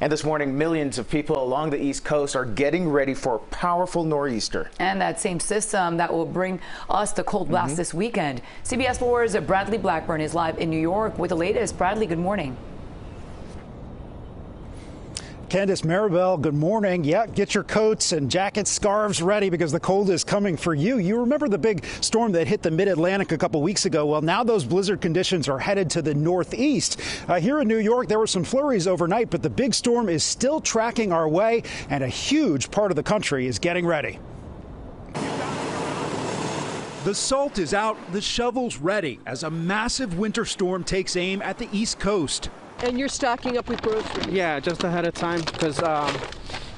And this morning, millions of people along the East Coast are getting ready for a powerful nor'easter. And that same system that will bring us the cold blast mm -hmm. this weekend. CBS 4's Bradley Blackburn is live in New York with the latest. Bradley, good morning. Candice Maribel, good morning. Yeah, get your coats and jackets, scarves ready because the cold is coming for you. You remember the big storm that hit the mid Atlantic a couple weeks ago? Well, now those blizzard conditions are headed to the northeast. Uh, here in New York, there were some flurries overnight, but the big storm is still tracking our way, and a huge part of the country is getting ready. The salt is out, the shovel's ready as a massive winter storm takes aim at the East Coast. And you're stocking up with groceries? Yeah, just ahead of time because um,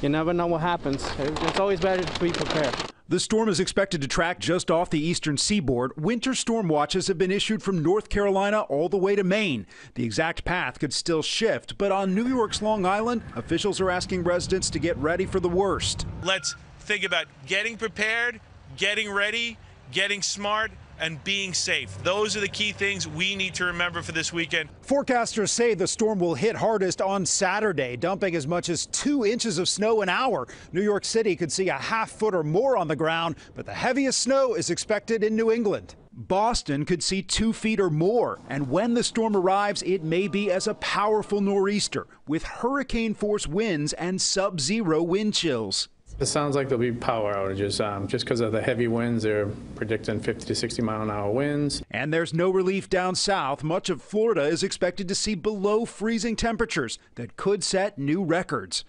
you never know what happens. It's always better to be prepared. The storm is expected to track just off the eastern seaboard. Winter storm watches have been issued from North Carolina all the way to Maine. The exact path could still shift, but on New York's Long Island, officials are asking residents to get ready for the worst. Let's think about getting prepared, getting ready, getting smart, and being safe. Those are the key things we need to remember for this weekend. Forecasters say the storm will hit hardest on Saturday, dumping as much as two inches of snow an hour. New York City could see a half foot or more on the ground, but the heaviest snow is expected in New England. Boston could see two feet or more, and when the storm arrives, it may be as a powerful nor'easter with hurricane force winds and sub zero wind chills. It sounds like there'll be power outages um, just because of the heavy winds. They're predicting 50 to 60 mile an hour winds. And there's no relief down south. Much of Florida is expected to see below freezing temperatures that could set new records.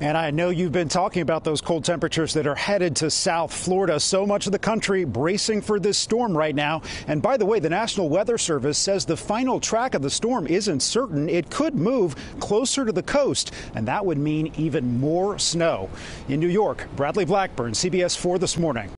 And I know you've been talking about those cold temperatures that are headed to South Florida. So much of the country bracing for this storm right now. And by the way, the National Weather Service says the final track of the storm isn't certain. It could move closer to the coast, and that would mean even more snow. In New York, Bradley Blackburn, CBS 4 this morning.